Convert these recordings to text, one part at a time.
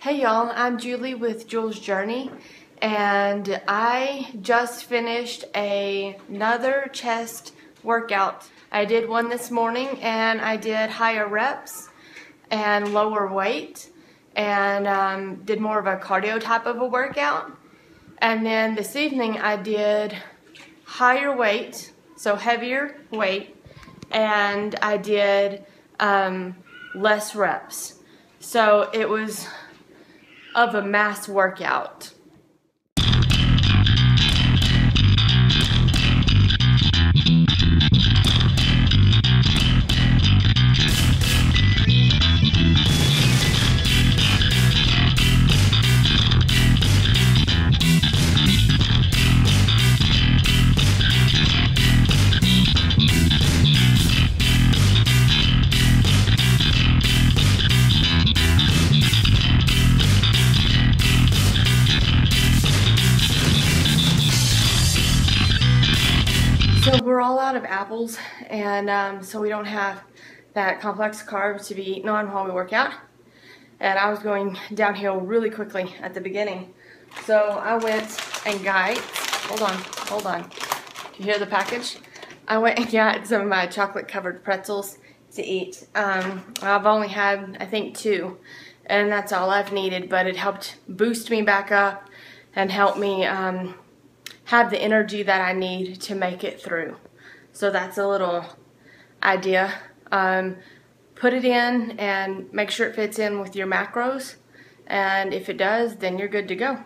Hey y'all, I'm Julie with Juls Journey and I just finished a, another chest workout. I did one this morning and I did higher reps and lower weight and um, did more of a cardio type of a workout. And then this evening I did higher weight, so heavier weight, and I did um, less reps. So it was of a mass workout. Out of apples, and um, so we don't have that complex carbs to be eaten on while we work out. And I was going downhill really quickly at the beginning. So I went and got, hold on, hold on. Do you hear the package? I went and got some of my chocolate covered pretzels to eat. Um, I've only had, I think, two, and that's all I've needed, but it helped boost me back up and help me um, have the energy that I need to make it through. So that's a little idea. Um, put it in and make sure it fits in with your macros. And if it does, then you're good to go.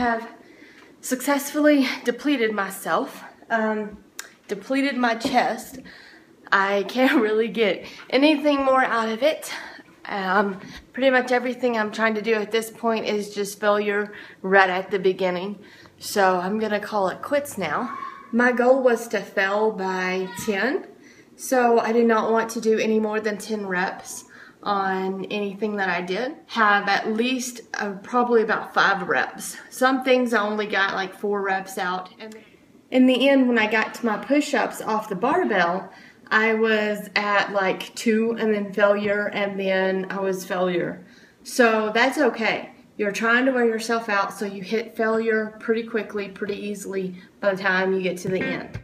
Have successfully depleted myself, um, depleted my chest. I can't really get anything more out of it. Um, pretty much everything I'm trying to do at this point is just failure right at the beginning. So I'm going to call it quits now. My goal was to fail by 10, so I did not want to do any more than 10 reps on anything that I did have at least uh, probably about five reps. Some things I only got like four reps out. And in the end, when I got to my push-ups off the barbell, I was at like two and then failure and then I was failure. So that's okay. You're trying to wear yourself out so you hit failure pretty quickly, pretty easily by the time you get to the end.